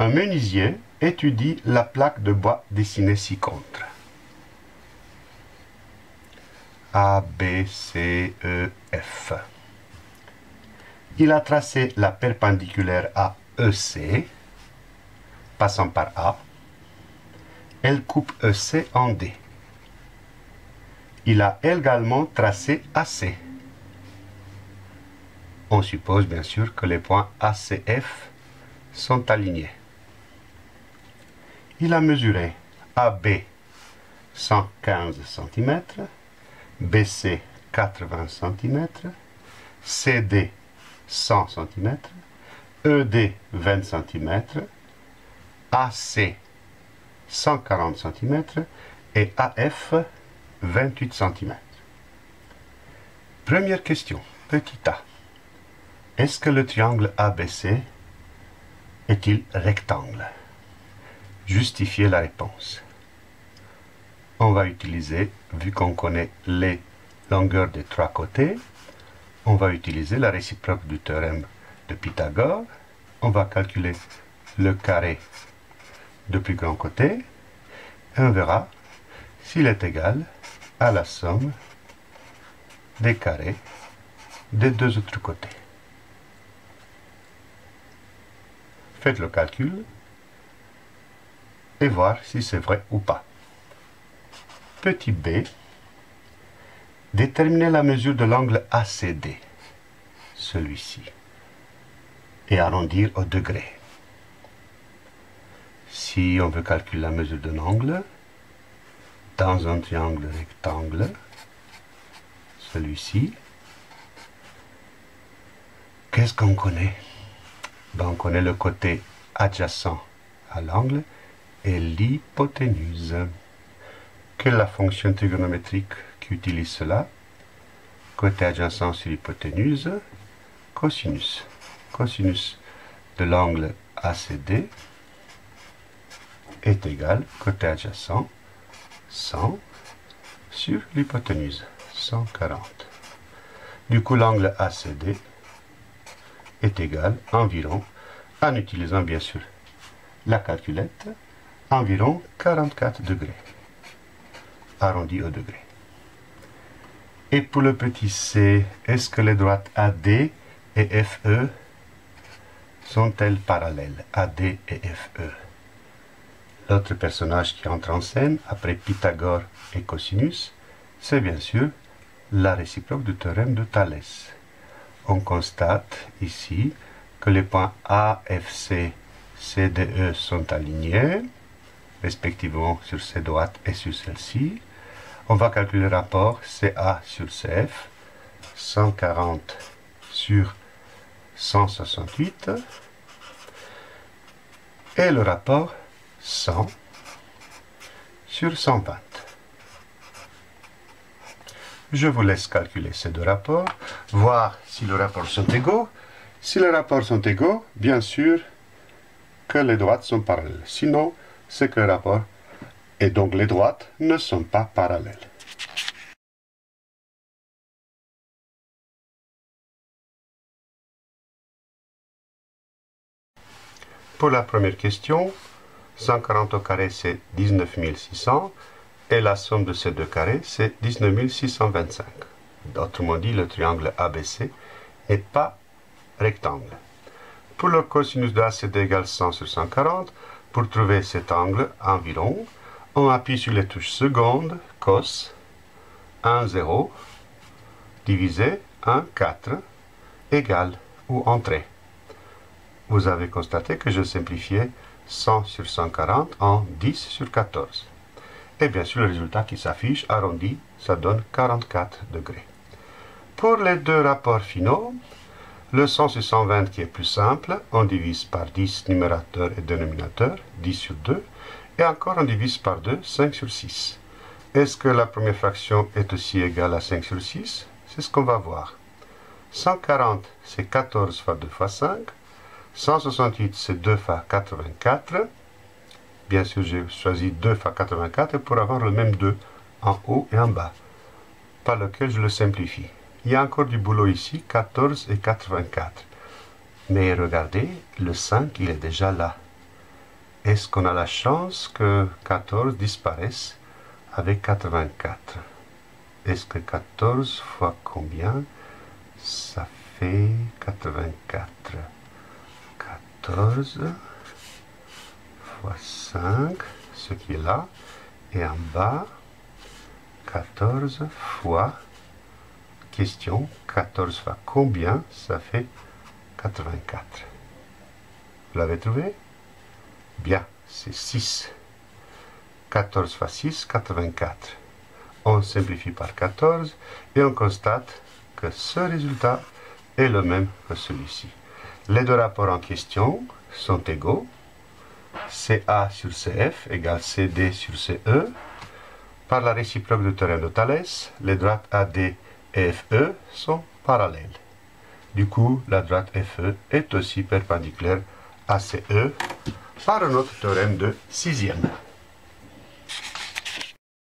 Un menuisier étudie la plaque de bois dessinée ci-contre. A, B, C, E, F. Il a tracé la perpendiculaire à EC, passant par A. Elle coupe EC en D. Il a également tracé AC. On suppose bien sûr que les points ACF sont alignés. Il a mesuré AB 115 cm, BC 80 cm, CD 100 cm, ED 20 cm, AC 140 cm et AF 28 cm. Première question, petit a. Est-ce que le triangle ABC est-il rectangle? Justifiez la réponse. On va utiliser, vu qu'on connaît les longueurs des trois côtés, on va utiliser la réciproque du théorème de Pythagore. On va calculer le carré de plus grand côté et on verra s'il est égal à la somme des carrés des deux autres côtés. Faites le calcul et voir si c'est vrai ou pas. Petit b, déterminez la mesure de l'angle ACD, celui-ci, et arrondir au degré. Si on veut calculer la mesure d'un angle, dans un triangle rectangle, celui-ci, qu'est-ce qu'on connaît? Ben, On connaît le côté adjacent à l'angle et l'hypoténuse. Quelle est la fonction trigonométrique qui utilise cela? Côté adjacent sur l'hypoténuse, cosinus. Cosinus de l'angle ACD est égal, côté adjacent, 100 sur l'hypoténuse, 140. Du coup, l'angle ACD est égal environ, en utilisant bien sûr la calculette, environ 44 degrés, arrondi au degré. Et pour le petit c, est-ce que les droites AD et FE sont-elles parallèles AD et FE L'autre personnage qui entre en scène, après Pythagore et Cosinus, c'est bien sûr la réciproque du théorème de Thalès. On constate ici que les points A, F, C, C, D, E sont alignés, respectivement sur ces droites et sur celle-ci. On va calculer le rapport CA sur CF, 140 sur 168, et le rapport 100 sur 120. Je vous laisse calculer ces deux rapports, voir si les rapports sont égaux. Si les rapports sont égaux, bien sûr que les droites sont parallèles. Sinon, c'est que les rapports et donc les droites ne sont pas parallèles. Pour la première question, 140 au carré c'est 19 600 et la somme de ces deux carrés c'est 19 625. Autrement dit, le triangle ABC n'est pas rectangle. Pour le cosinus de ACD égale 100 sur 140, pour trouver cet angle environ, on appuie sur les touches seconde, cos, 1, 0, divisé 1, 4, égal ou entrée. Vous avez constaté que je simplifiais 100 sur 140 en 10 sur 14. Et bien sûr, le résultat qui s'affiche arrondi, ça donne 44 degrés. Pour les deux rapports finaux, le 100 sur 120 qui est plus simple, on divise par 10 numérateur et dénominateur, 10 sur 2, et encore on divise par 2, 5 sur 6. Est-ce que la première fraction est aussi égale à 5 sur 6 C'est ce qu'on va voir. 140, c'est 14 fois 2 fois 5. 168, c'est 2 fois 84. Bien sûr, j'ai choisi 2 fois 84 pour avoir le même 2 en haut et en bas, par lequel je le simplifie. Il y a encore du boulot ici, 14 et 84. Mais regardez, le 5, il est déjà là. est-ce qu'on a la chance que 14 disparaisse avec 84 Est-ce que 14 fois combien? Ça fait 84. 14 fois 5, ce qui est là, et en bas, 14 fois, question, 14 fois combien Ça fait 84. Vous l'avez trouvé? Bien, c'est 6. 14 fois 6, 84. On simplifie par 14 et on constate que ce résultat est le même que celui-ci. Les deux rapports en question sont égaux. CA sur CF égale CD sur CE. Par la réciproque du théorème de Thalès, les droites AD et FE sont parallèles. Du coup, la droite FE est aussi perpendiculaire à CE par un autre théorème de sixième.